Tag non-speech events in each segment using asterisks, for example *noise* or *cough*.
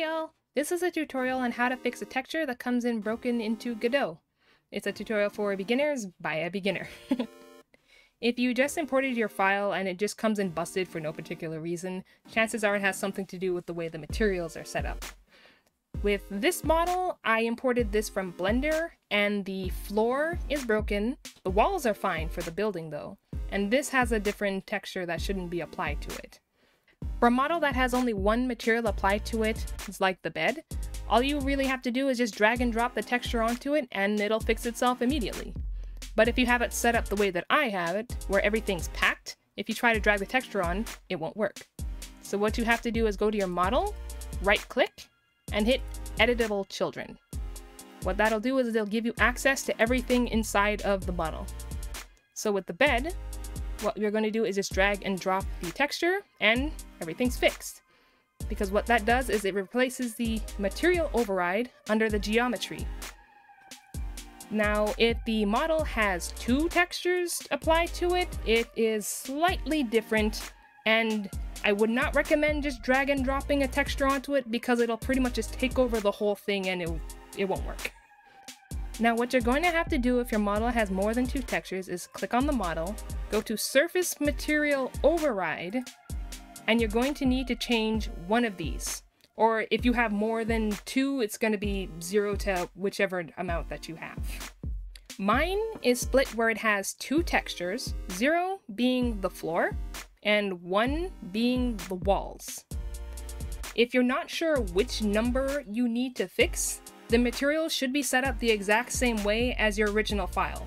Y'all! This is a tutorial on how to fix a texture that comes in broken into Godot. It's a tutorial for beginners by a beginner. *laughs* if you just imported your file and it just comes in busted for no particular reason, chances are it has something to do with the way the materials are set up. With this model, I imported this from Blender, and the floor is broken. The walls are fine for the building though, and this has a different texture that shouldn't be applied to it. For a model that has only one material applied to it, it's like the bed, all you really have to do is just drag and drop the texture onto it and it'll fix itself immediately. But if you have it set up the way that I have it, where everything's packed, if you try to drag the texture on, it won't work. So what you have to do is go to your model, right click, and hit Editable Children. What that'll do is it'll give you access to everything inside of the model. So with the bed, what you're going to do is just drag and drop the texture and everything's fixed. Because what that does is it replaces the material override under the geometry. Now, if the model has two textures applied to it, it is slightly different and I would not recommend just drag and dropping a texture onto it because it'll pretty much just take over the whole thing and it, it won't work. Now what you're going to have to do if your model has more than two textures is click on the model, go to Surface Material Override, and you're going to need to change one of these. Or if you have more than two, it's going to be zero to whichever amount that you have. Mine is split where it has two textures, zero being the floor, and one being the walls. If you're not sure which number you need to fix, the material should be set up the exact same way as your original file.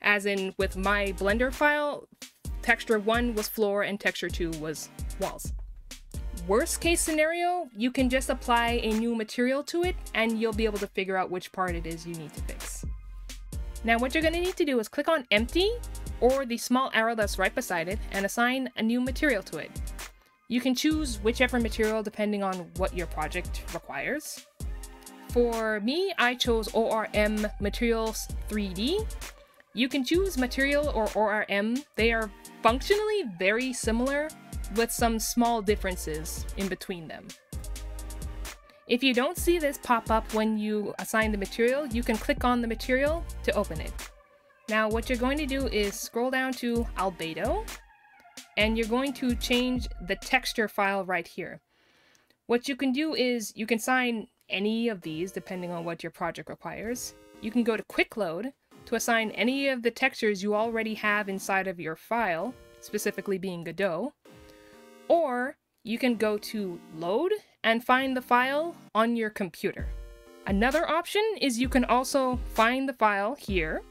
As in, with my Blender file, texture 1 was floor and texture 2 was walls. Worst case scenario, you can just apply a new material to it and you'll be able to figure out which part it is you need to fix. Now what you're going to need to do is click on empty or the small arrow that's right beside it and assign a new material to it. You can choose whichever material depending on what your project requires. For me, I chose ORM Materials 3D. You can choose Material or ORM. They are functionally very similar, with some small differences in between them. If you don't see this pop up when you assign the material, you can click on the material to open it. Now what you're going to do is scroll down to Albedo, and you're going to change the texture file right here. What you can do is you can assign any of these depending on what your project requires. You can go to Quick Load to assign any of the textures you already have inside of your file, specifically being Godot, or you can go to Load and find the file on your computer. Another option is you can also find the file here,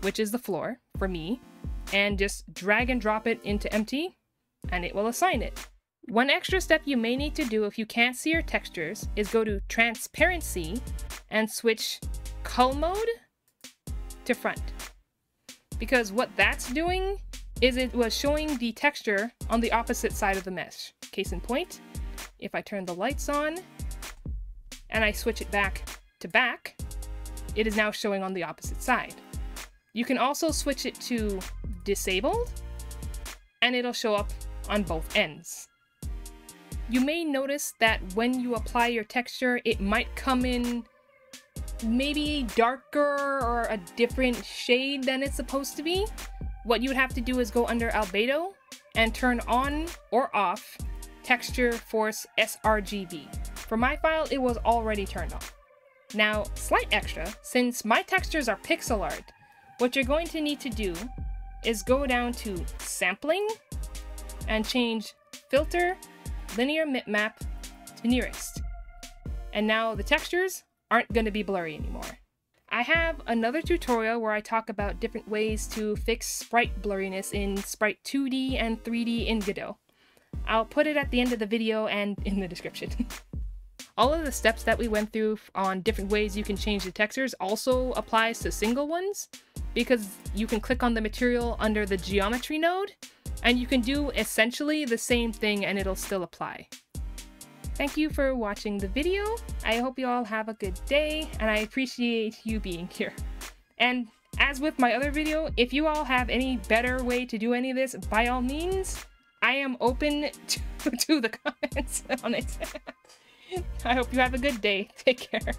which is the floor for me, and just drag and drop it into empty, and it will assign it. One extra step you may need to do if you can't see your textures is go to Transparency and switch Cull Mode to Front. Because what that's doing is it was showing the texture on the opposite side of the mesh. Case in point, if I turn the lights on and I switch it back to back, it is now showing on the opposite side. You can also switch it to disabled and it'll show up on both ends. You may notice that when you apply your texture, it might come in maybe darker or a different shade than it's supposed to be. What you would have to do is go under Albedo and turn on or off Texture Force sRGB. For my file, it was already turned on. Now, slight extra, since my textures are pixel art, what you're going to need to do is go down to Sampling and change Filter linear mipmap to nearest. And now the textures aren't going to be blurry anymore. I have another tutorial where I talk about different ways to fix sprite blurriness in Sprite 2D and 3D in Godot. I'll put it at the end of the video and in the description. *laughs* All of the steps that we went through on different ways you can change the textures also applies to single ones, because you can click on the material under the geometry node and you can do essentially the same thing and it'll still apply. Thank you for watching the video. I hope you all have a good day and I appreciate you being here. And as with my other video, if you all have any better way to do any of this, by all means, I am open *laughs* to, to the comments *laughs* on it. I hope you have a good day. Take care.